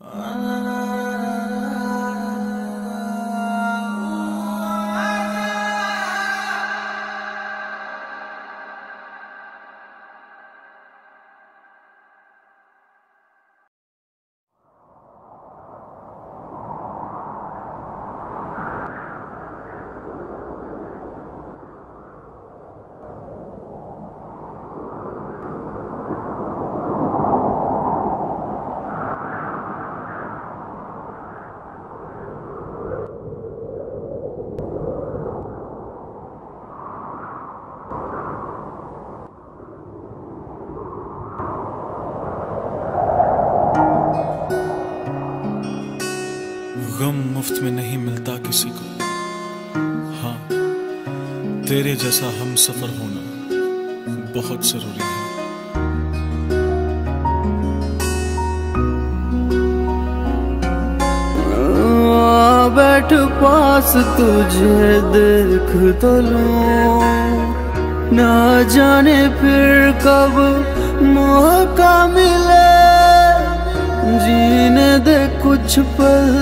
Ah. गम मुफ़्त में नहीं मिलता किसी को। हाँ तेरे जैसा हम सफ़र होना बहुत ज़रूरी है। बैठ पास तुझे देख तो लूँ। ना जाने फिर कब मौका मिले। जीने दे कुछ पल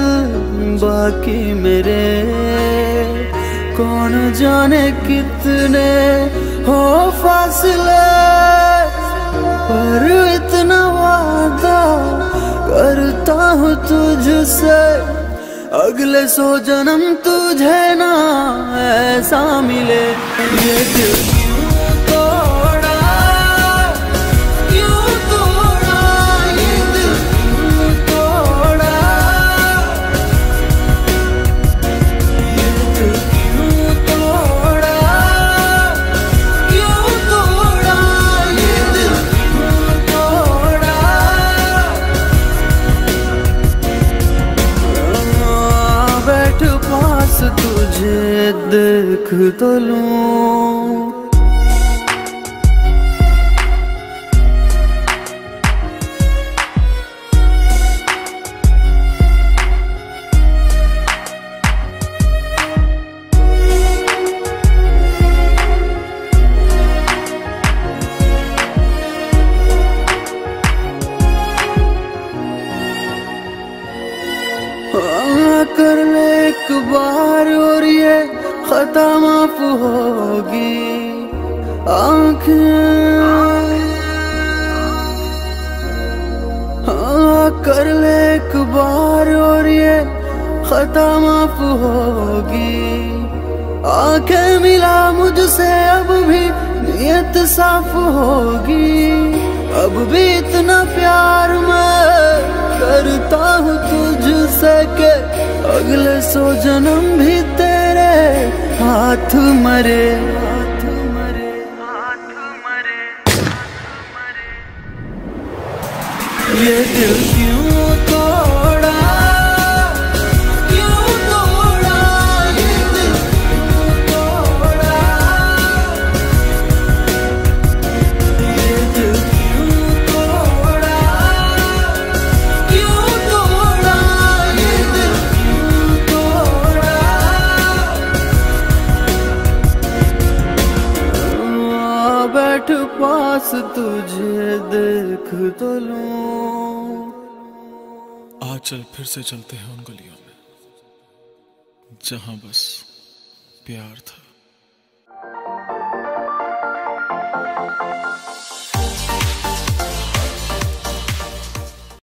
बाकी मेरे। कौन जाने कितने हो फासले, पर इतना वादा करता हूँ तुझसे। अगले सौ जन्म तुझे ना ऐसा मिले। ये दिल तुझे देख तो लूँ। कर ले बार और ये खता माफ़ होगी। आँखें हाँ कर ले एक बार और ये खता माफ़ होगी। आँखें मिला मुझसे, अब भी नियत साफ़ होगी। अब भी इतना प्यार मैं करता हूँ तुझसे के अगले सो जन्म भी तेरे हाथ मरे। बैठ पास तुझे देख तो लूँ। आज चल, फिर से चलते हैं उन गलियों में, जहाँ बस प्यार था।